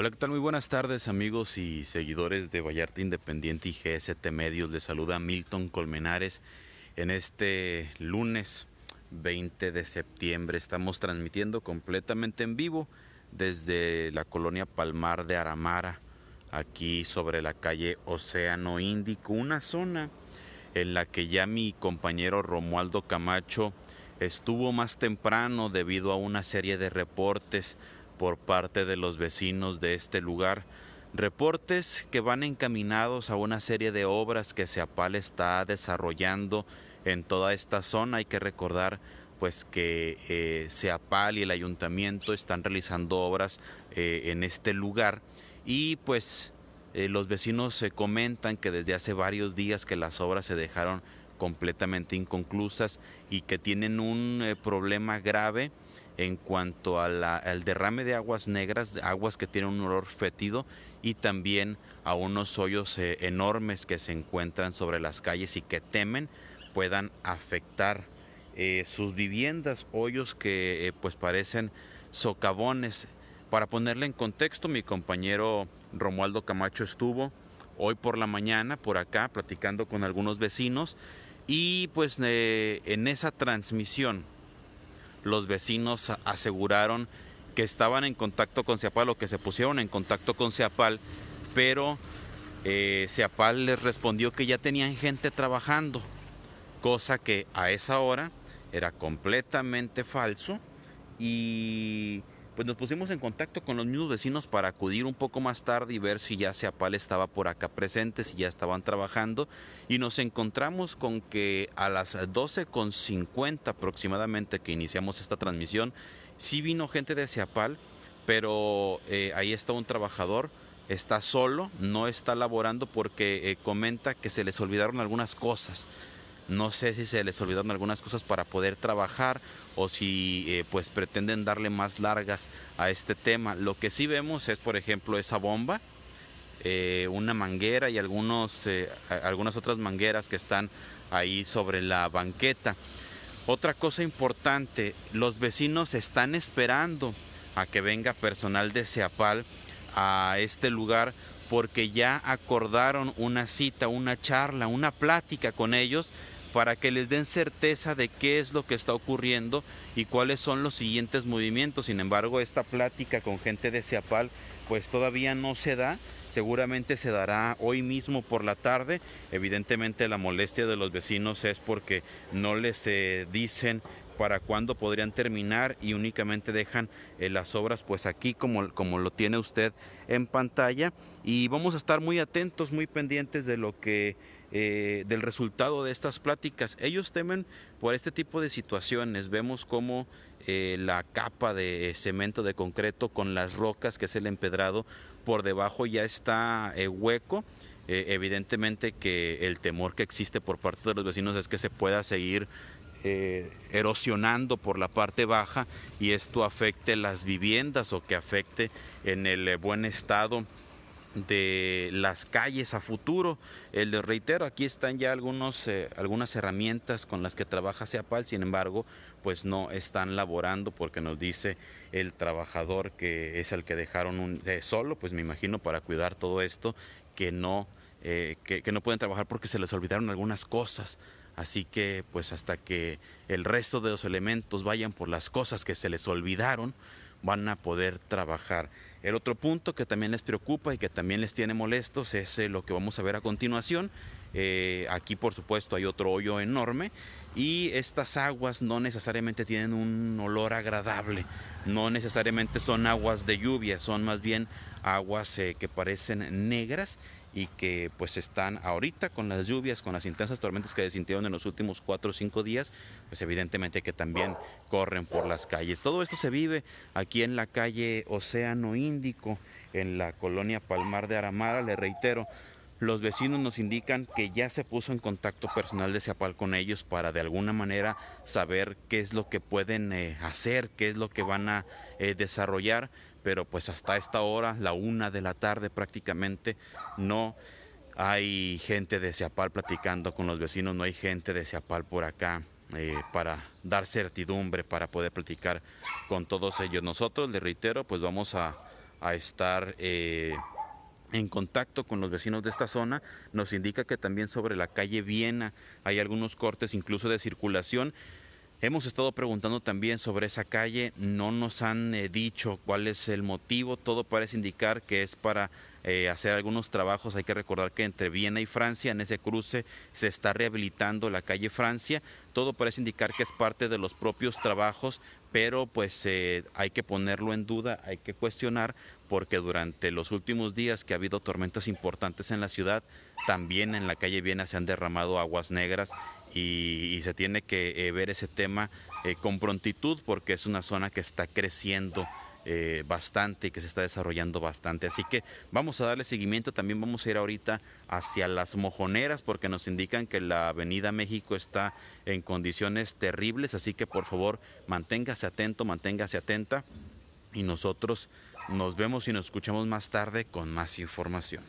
Hola, ¿qué tal? Muy buenas tardes amigos y seguidores de Vallarta Independiente y GST Medios. Les saluda Milton Colmenares en este lunes 20 de septiembre. Estamos transmitiendo completamente en vivo desde la colonia Palmar de Aramara, aquí sobre la calle Océano Índico, una zona en la que ya mi compañero Romualdo Camacho estuvo más temprano debido a una serie de reportes por parte de los vecinos de este lugar. Reportes que van encaminados a una serie de obras que Seapal está desarrollando en toda esta zona. Hay que recordar pues que eh, Seapal y el ayuntamiento están realizando obras eh, en este lugar y pues eh, los vecinos se comentan que desde hace varios días que las obras se dejaron completamente inconclusas y que tienen un eh, problema grave en cuanto al derrame de aguas negras, aguas que tienen un olor fétido y también a unos hoyos eh, enormes que se encuentran sobre las calles y que temen puedan afectar eh, sus viviendas, hoyos que pues parecen socavones. Para ponerle en contexto, mi compañero Romualdo Camacho estuvo hoy por la mañana por acá platicando con algunos vecinos y pues eh, en esa transmisión los vecinos aseguraron que estaban en contacto con Ciapal o que se pusieron en contacto con Ciapal, pero eh, Ciapal les respondió que ya tenían gente trabajando, cosa que a esa hora era completamente falso y pues nos pusimos en contacto con los mismos vecinos para acudir un poco más tarde y ver si ya Seapal estaba por acá presente, si ya estaban trabajando y nos encontramos con que a las 12.50 aproximadamente que iniciamos esta transmisión, sí vino gente de Seapal, pero eh, ahí está un trabajador, está solo, no está laborando porque eh, comenta que se les olvidaron algunas cosas. No sé si se les olvidaron algunas cosas para poder trabajar o si eh, pues pretenden darle más largas a este tema. Lo que sí vemos es, por ejemplo, esa bomba, eh, una manguera y algunos, eh, algunas otras mangueras que están ahí sobre la banqueta. Otra cosa importante, los vecinos están esperando a que venga personal de Seapal a este lugar porque ya acordaron una cita, una charla, una plática con ellos para que les den certeza de qué es lo que está ocurriendo y cuáles son los siguientes movimientos. Sin embargo, esta plática con gente de Seapal pues todavía no se da. Seguramente se dará hoy mismo por la tarde. Evidentemente la molestia de los vecinos es porque no les eh, dicen para cuándo podrían terminar y únicamente dejan eh, las obras pues aquí como, como lo tiene usted en pantalla y vamos a estar muy atentos, muy pendientes de lo que eh, del resultado de estas pláticas. Ellos temen por este tipo de situaciones. Vemos cómo eh, la capa de cemento de concreto con las rocas, que es el empedrado, por debajo ya está hueco. evidentemente que el temor que existe por parte de los vecinos es que se pueda seguir erosionando por la parte baja y esto afecte las viviendas o que afecte en el buen estado de las calles a futuro. El de reitero, aquí están ya algunos, eh, algunas herramientas con las que trabaja Seapal, sin embargo, pues no están laborando porque nos dice el trabajador que es el que dejaron un, eh, solo, pues me imagino para cuidar todo esto, que no, eh, que no pueden trabajar porque se les olvidaron algunas cosas. Así que pues hasta que el resto de los elementos vayan por las cosas que se les olvidaron, van a poder trabajar. El otro punto que también les preocupa y que también les tiene molestos es eh, lo que vamos a ver a continuación. Eh, aquí por supuesto hay otro hoyo enorme y estas aguas no necesariamente tienen un olor agradable, no necesariamente son aguas de lluvia, son más bien aguas eh, que parecen negras y que pues están ahorita con las lluvias, con las intensas tormentas que desintieron en los últimos cuatro o cinco días, pues evidentemente que también corren por las calles. Todo esto se vive aquí en la calle Océano Índico, en la colonia Palmar de Aramara, le reitero, los vecinos nos indican que ya se puso en contacto personal de Ciapal con ellos para de alguna manera saber qué es lo que pueden eh, hacer, qué es lo que van a eh, desarrollar pero pues hasta esta hora, la una de la tarde prácticamente, no hay gente de Seapal platicando con los vecinos, no hay gente de Seapal por acá eh, para dar certidumbre, para poder platicar con todos ellos. Nosotros, le reitero, pues vamos a, a estar eh, en contacto con los vecinos de esta zona, nos indica que también sobre la calle Viena hay algunos cortes incluso de circulación. Hemos estado preguntando también sobre esa calle, no nos han eh, dicho cuál es el motivo, todo parece indicar que es para eh, hacer algunos trabajos. Hay que recordar que entre Viena y Francia, en ese cruce, se está rehabilitando la calle Francia. Todo parece indicar que es parte de los propios trabajos, pero pues eh, hay que ponerlo en duda, hay que cuestionar, porque durante los últimos días que ha habido tormentas importantes en la ciudad, también en la calle Viena se han derramado aguas negras y, se tiene que eh, ver ese tema con prontitud porque es una zona que está creciendo eh, bastante y que se está desarrollando bastante. Así que vamos a darle seguimiento. También vamos a ir ahorita hacia las mojoneras porque nos indican que la Avenida México está en condiciones terribles. Así que por favor manténgase atento, manténgase atenta y nosotros nos vemos y nos escuchamos más tarde con más información.